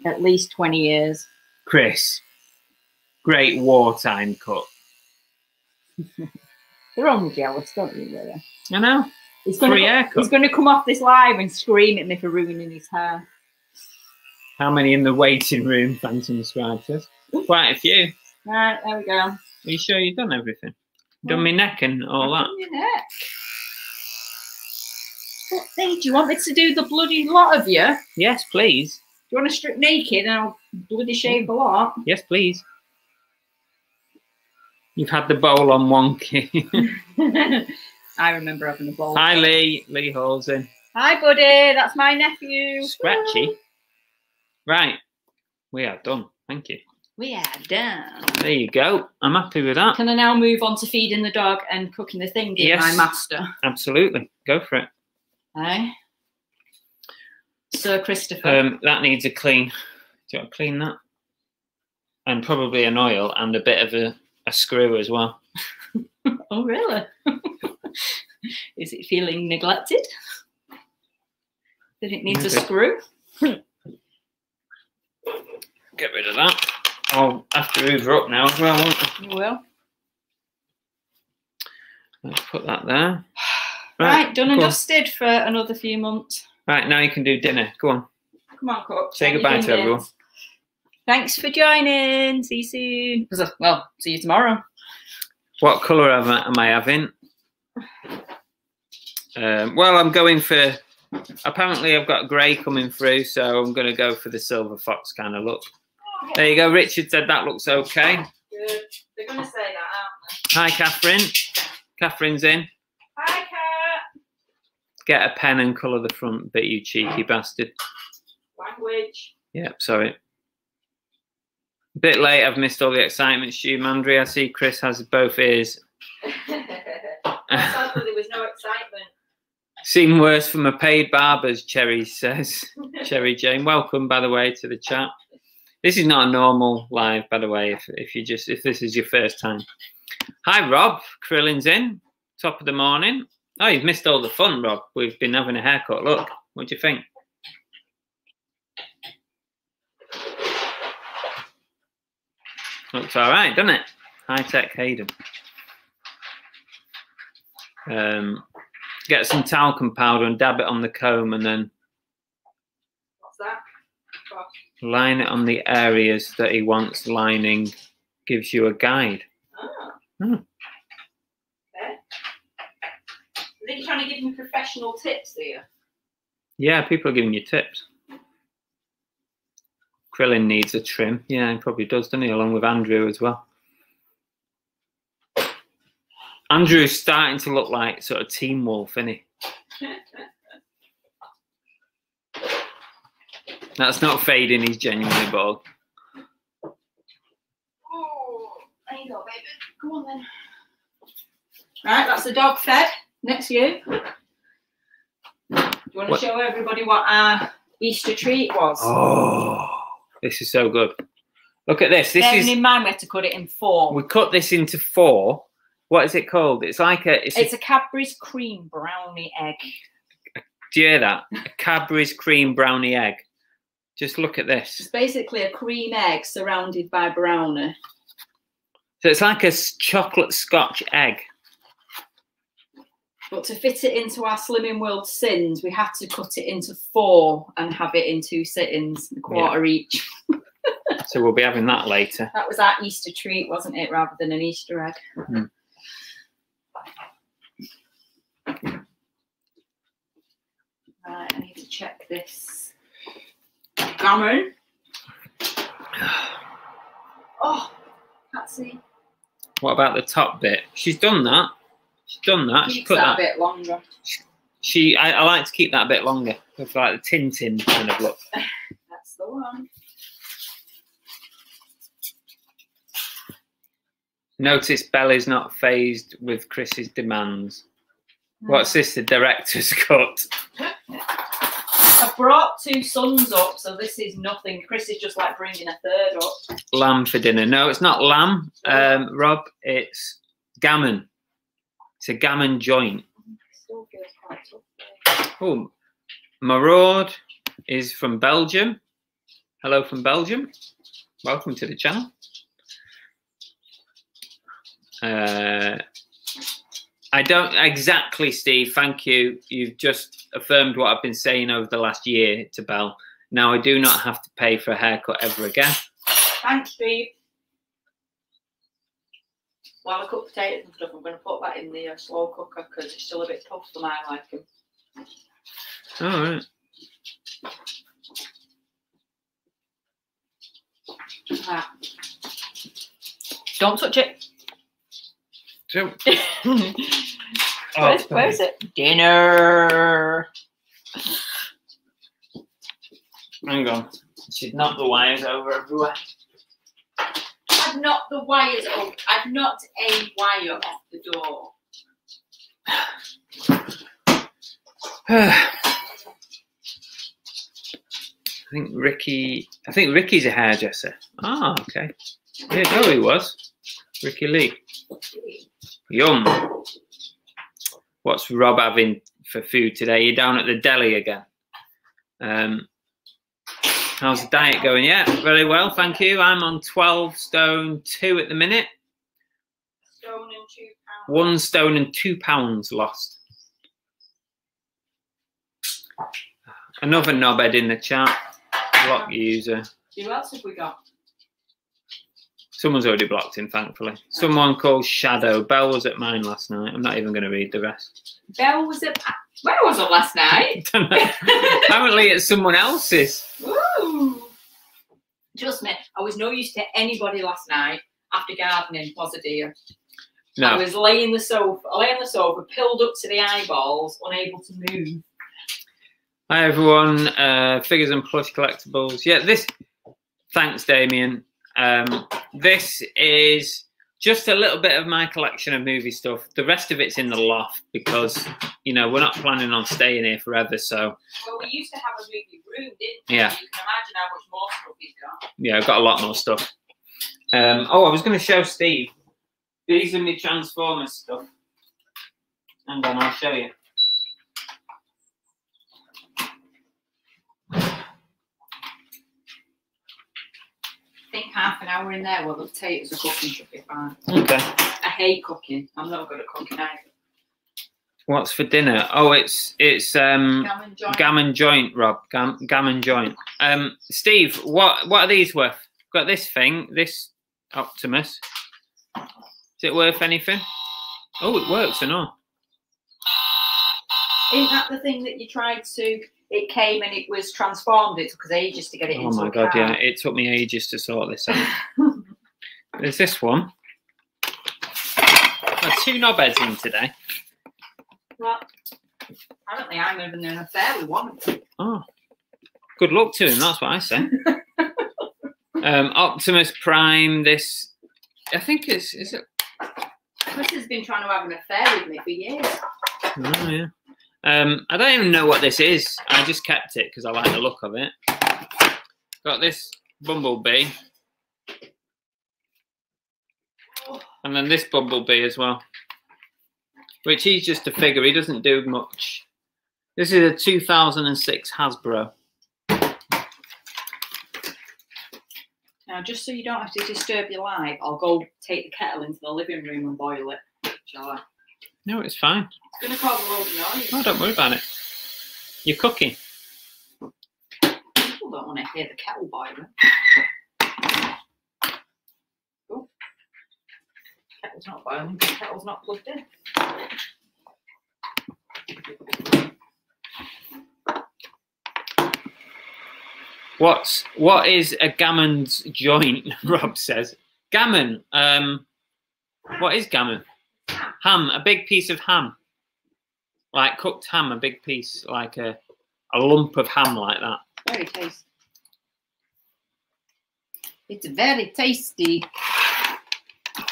at least 20 years. Chris, great wartime cut. They're only jealous, don't you, really? I know. He's to, haircut. he's going to come off this live and scream at me for ruining his hair. How many in the waiting room? Phantom Scribe says. Quite a few. Right, there we go. Are you sure you've done everything? Done my neck and all that? What thing? Do you want me to do the bloody lot of you? Yes, please. Do you want to strip naked and I'll bloody shave the lot? Yes, please. You've had the bowl on wonky. I remember having a bowl. Hi, Lee. Lee Halsey. Hi, buddy. That's my nephew. Scratchy. Right. We are done. Thank you. We are done. There you go. I'm happy with that. Can I now move on to feeding the dog and cooking the thing, Yes. my master? Absolutely. Go for it. Aye. Sir Christopher. Um, that needs a clean. Do you want to clean that? And probably an oil and a bit of a, a screw as well. oh, really? Is it feeling neglected? That it needs a screw? Get rid of that. I'll have to hoover up now as well. won't I? You will. Let's put that there. Right, done and on. dusted for another few months. Right, now you can do dinner. Go on. Come on, Cook. Say goodbye to thing in. everyone. Thanks for joining. See you soon. Well, see you tomorrow. What colour am I, am I having? Um, well, I'm going for. Apparently, I've got grey coming through, so I'm going to go for the silver fox kind of look. There you go. Richard said that looks okay. Good. They're going to say that, Hi, aren't Catherine. Catherine's in. They? Hi, Cat. Get a pen and colour the front bit, you cheeky bastard. Language. Yep, sorry. A bit late. I've missed all the excitement. Stu Mandry. I see Chris has both ears. Sadly, there was no excitement. Seen worse from a paid barber's, Cherry says. Cherry Jane. Welcome, by the way, to the chat. This is not a normal live, by the way, if, if you just if this is your first time. Hi Rob, Krillin's in. Top of the morning. Oh, you've missed all the fun, Rob. We've been having a haircut. Look, what do you think? Looks all right, doesn't it? High tech Hayden. Um, get some talcum powder and dab it on the comb and then What's that? line it on the areas that he wants lining. Gives you a guide. Oh. Hmm. Okay. You're trying to give me professional tips here. Yeah, people are giving you tips. Krillin needs a trim. Yeah, he probably does, doesn't he? Along with Andrew as well. Andrew's starting to look like sort of Teen Wolf, isn't he? That's not fading, he's genuinely bald. Oh, there you go, baby. Go on then. Right, that's the dog fed. Next you. Do you want to show everybody what our Easter treat was? Oh, this is so good. Look at this. This Bearing is in mind we had to cut it in four. we cut this into four. What is it called? It's like a it's, It's a, a Cadbury's cream brownie egg. do you hear that? A Cadbury's cream brownie egg. Just look at this. It's basically a cream egg surrounded by brownie. So it's like a chocolate scotch egg. But to fit it into our Slimming World sins, we had to cut it into four and have it in two sittings, a quarter each. So we'll be having that later. That was our Easter treat, wasn't it, rather than an Easter egg? Mhm. Right, I need to check this. Gammon. Oh, can't. What about the top bit? She's done that. She's done that. She put that that. a bit longer. She. I, I like to keep that a bit longer. With like the Tintin kind of look. That's the one. Notice Bella's not phased with Chris's demands. What's this? The director's cut. I brought two sons up, so this is nothing. Chris is just like bringing a third up. lamb for dinner. No, it's not lamb, um, Rob. It's gammon. It's a gammon joint. Still feels quite tough. Oh, Maraud is from Belgium. Hello from Belgium. Welcome to the channel. Uh, I don't exactly, Steve. Thank you. You've just affirmed what I've been saying over the last year to Bell. Now I do not have to pay for a haircut ever again. Thanks, Steve. While I cook potatoes and stuff, I'm going to put that in the uh, slow cooker because it's still a bit tough for my liking. All right. Ah. Don't touch it. So, where's, where's it? Dinner. hang on. She's knocked the wires over everywhere. I've knocked the wires up. I've knocked a wire off the door. I think Ricky. I think Ricky's a hairdresser. Ah, okay. I didn't he was. Ricky Lee. Yum. What's Rob having for food today? You're down at the deli again. Um, how's the diet going? Yeah, very well, thank you. I'm on 12 stone two at the minute. Stone and two pounds. One stone and two pounds lost. Another knobhead in the chat. Block user. Who else have we got? Someone's already blocked him, thankfully. Someone called Shadow. Bell was at mine last night. I'm not even going to read the rest. Bell was at. Where was it last night? Apparently, it's someone else's. Ooh. Trust me, I was no use to anybody last night after gardening, was a dear. No. I was laying the sofa, laying the sofa, pilled up to the eyeballs, unable to move. Hi, everyone. Uh, figures and plush collectibles. Yeah, this. Thanks, Damien. Um, this is just a little bit of my collection of movie stuff. The rest of it's in the loft because, you know, we're not planning on staying here forever. So, Well, we used to have a movie room, didn't we? Yeah. You can imagine how much more stuff he's got. yeah, I've got a lot more stuff. Um, oh, I was going to show Steve. These are my Transformers stuff. Hang on, I'll show you. Think half an hour in there while the potatoes are cooking should be fine. Okay. I hate cooking. I'm not good at cooking either. What's for dinner? Oh, it's it's um Gammon joint. gammon joint, Rob. Gam, gammon joint. Um, Steve, what what are these worth? Got this thing, this Optimus. Is it worth anything? Oh, it works and all. Isn't that the thing that you tried to? It came and it was transformed. It took us ages to get it Oh my god, car. yeah. It took me ages to sort this out. There's this one. Got two knobheads in today. Well, apparently I'm having an affair with one. Oh, good luck to him. That's what I say. um, Optimus Prime. This, I think it's is it. Chris has been trying to have an affair with me for years. Oh yeah. Um, I don't even know what this is. I just kept it because I like the look of it. Got this bumblebee, and then this bumblebee as well. Which he's just a figure. He doesn't do much. This is a 2006 Hasbro. Now, just so you don't have to disturb your life, I'll go take the kettle into the living room and boil it. Shall I? No, it's fine. It's going to cause a of noise. Oh, don't worry about it. You're cooking. People don't want to hear the kettle boiling. Oh. Kettle's not boiling because kettle's not plugged in. What's what is a gammon's joint? Rob says. Gammon. Um, what is gammon? Ham. A big piece of ham. Like cooked ham. A big piece, like a a lump of ham, like that. Very tasty. It's very tasty.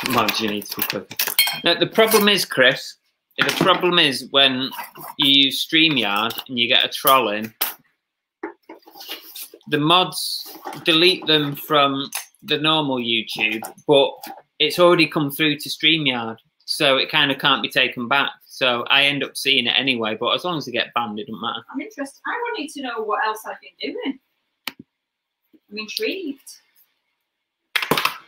Imagine you need to be. Now, the problem is, Chris. The problem is when you use Streamyard and you get a troll in. The mods delete them from the normal YouTube, but it's already come through to StreamYard, so it kind of can't be taken back. So I end up seeing it anyway. But as long as they get banned, it doesn't matter. I'm interested. I wanted to know what else I've been doing. I'm intrigued.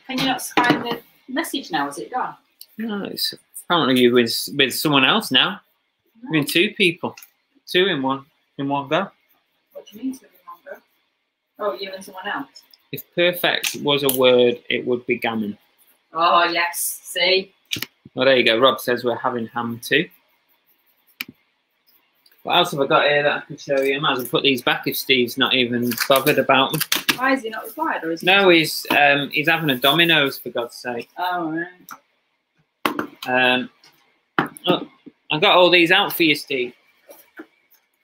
Can you not find the message now? Is it gone? No, it's apparently you with with someone else now. You've been two people, two in one in one go. What do you mean to remember? Oh, you and someone else. If perfect was a word, it would be gammon. Oh yes. See. Well, there you go. Rob says we're having ham too. What else have I got here that I can show you? I might as well put these back if Steve's not even bothered about them. Why is he not replied, or is he? No, he's um, he's having a Domino's for God's sake. Oh right. Um, look, I got all these out for you, Steve.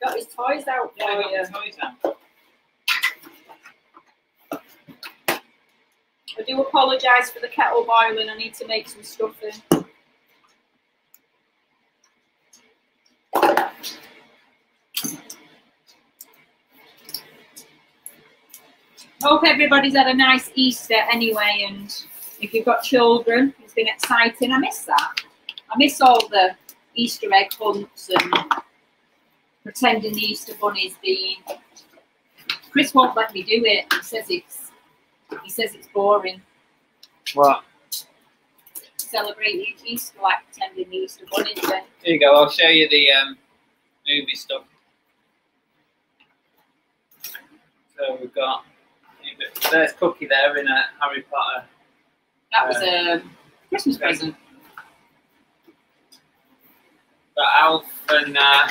Got his toys out for you. toys out. I do apologise for the kettle boiling. I need to make some stuffing. Hope everybody's had a nice Easter anyway, and if you've got children, it's been exciting. I miss that. I miss all the Easter egg hunts and pretending the Easter bunny's being. Chris won't let me do it. He says it's he says it's boring. What? Celebrating Easter like pretending the Easter bunny's there. Here you go. I'll show you the um, movie stuff. So we've got there's Cookie there in a Harry Potter. That was a Christmas present. Got Alf and uh,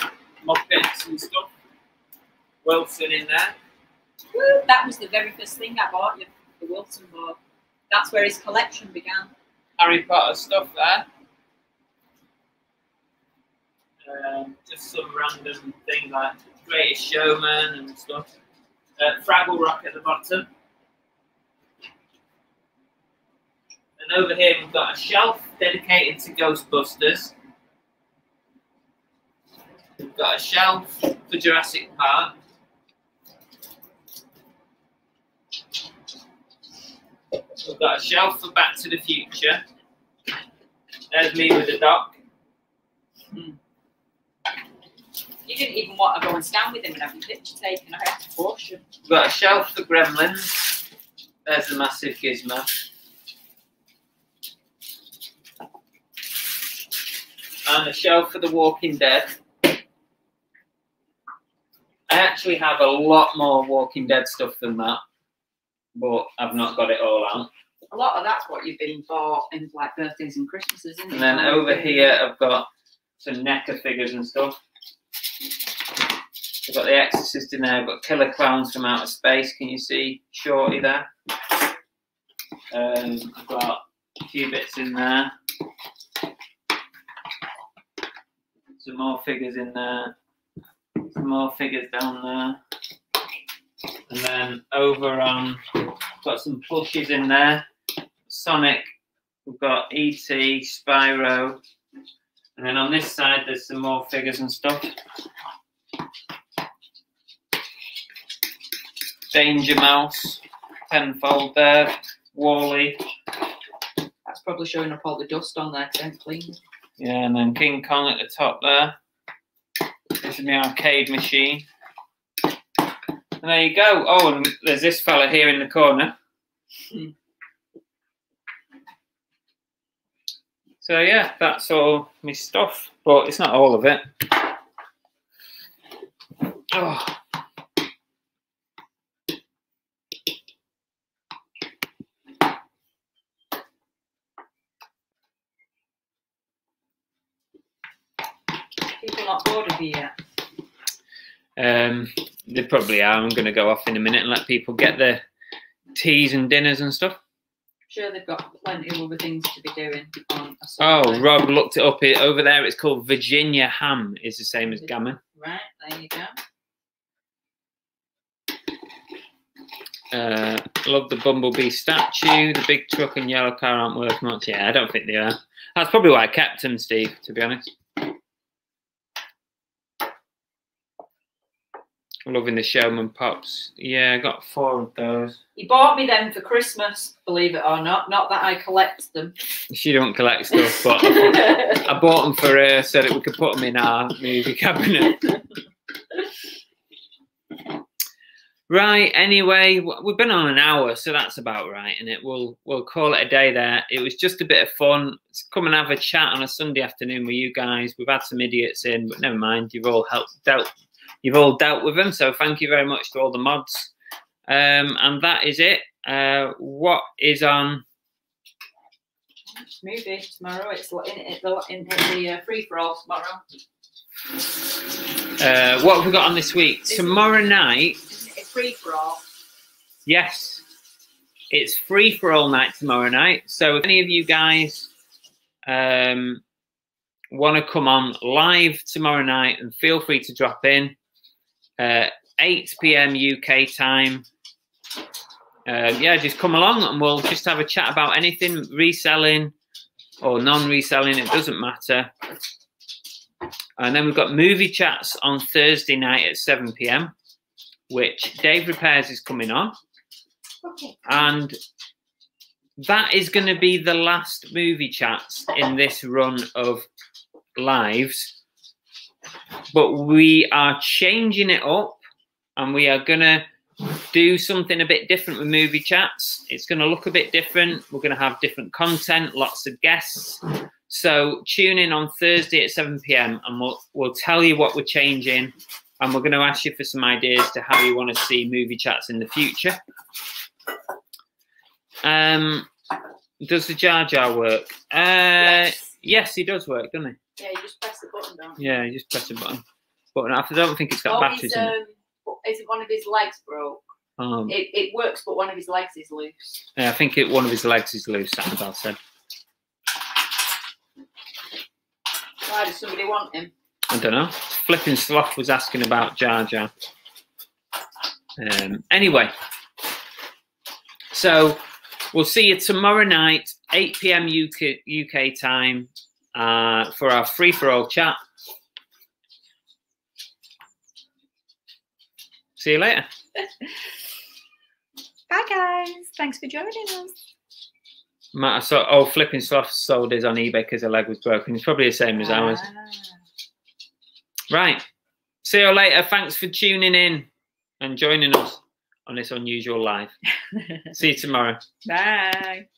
Muppets and stuff. Wilson in there. Woo, That was the very first thing I bought the Wilson book. That's where his collection began. Harry Potter stuff there. Um, just some random thing like Greatest Showman and stuff. Uh, Fraggle Rock at the bottom. And over here we've got a shelf dedicated to Ghostbusters. We've got a shelf for Jurassic Park. We've got a shelf for Back to the Future. There's me with the doc. You didn't even want to go and stand with him and have your picture taken. I had to push him. We've got a shelf for Gremlins. There's the massive gizmo. And a shelf for The Walking Dead. I actually have a lot more Walking Dead stuff than that, but I've not got it all out. A lot of that's what you've been bought in like birthdays and Christmases, isn't it? And then over here, I've got some NECA figures and stuff. I've got The Exorcist in there. I've got Killer Klowns from Outer Space. Can you see Shorty there? Um, I've got a few bits in there. Some more figures in there. Some more figures down there. And then over on, got some plushies in there. Sonic. We've got E.T., Spyro. And then on this side, there's some more figures and stuff. Danger Mouse, Penfold there. Wally, That's probably showing up all the dust on there, I haven't cleaned. it. Yeah, and then King Kong at the top there. This is my arcade machine. And there you go. Oh, and there's this fella here in the corner. So yeah, that's all my stuff, but it's not all of it. Oh. People not bored of you yet. Um, they probably are. I'm going to go off in a minute and let people get their teas and dinners and stuff. sure they've got plenty of other things to be doing on a Oh. Rob looked it up. Over there. It's called Virginia ham. Is the same as gammon. Right, there you go. Uh, love the bumblebee statue. The big truck and yellow car aren't worth much. Yeah, I don't think they are. That's probably why I kept them, Steve. To be honest. Loving the showman pops. Yeah, I got four of those. He bought me them for Christmas, believe it or not. Not that I collect them. She don't collect stuff, but I I bought them for her so that we could put them in our movie cabinet. Right. Anyway, we've been on an hour, so that's about right, and it we'll we'll call it a day there. It was just a bit of fun. Come and have a chat on a Sunday afternoon with you guys. We've had some idiots in, but never mind. You've all helped dealt. You've all dealt with them, so thank you very much to all the mods. Um, and that is it. Uh, what is on? movie tomorrow. It's in, the- in, the uh, free for all tomorrow. Uh, what have we got on this week? Tomorrow night. Isn't it free for all? Yes, it's free for all night tomorrow night. So if any of you guys um, want to come on live tomorrow night, and feel free to drop in. Uh, 8 p.m. UK time. Uh, yeah, just come along and we'll just have a chat about anything reselling or non-reselling. It doesn't matter. And then we've got movie chats on Thursday night at 7 p.m., which Dave Repairs is coming on Okay. and that is going to be the last movie chats in this run of lives but we are changing it up and we are going to do something a bit different with movie chats it's going to look a bit different we're going to have different content lots of guests so tune in on thursday at 7 p.m and we'll, we'll tell you what we're changing and we're going to ask you for some ideas to how you want to see movie chats in the future um, does the Jar Jar work? Uh, yes. Yes. he does work, doesn't Yeah, you just press the button. Yeah, you just press the button. Button off. I don't think it's got Oh, batteries his, in it. um, isn't one of his legs broke? Um, It, it works, but one of his legs is loose. yeah, I think it, one of his legs is loose. Annabelle said. Why does somebody want him? I don't know. Flipping Sloth was asking about Jar Jar. Um, anyway, so we'll see you tomorrow night, 8 p.m. UK, UK time, uh, for our free for all chat. See you later. Bye, guys. Thanks for joining us. Matt, I saw, oh, Flipping Sloth sold his on eBay because the leg was broken. It's probably the same as ours. Ah. Right. See you later. Thanks for tuning in and joining us on this unusual live. See you tomorrow. Bye.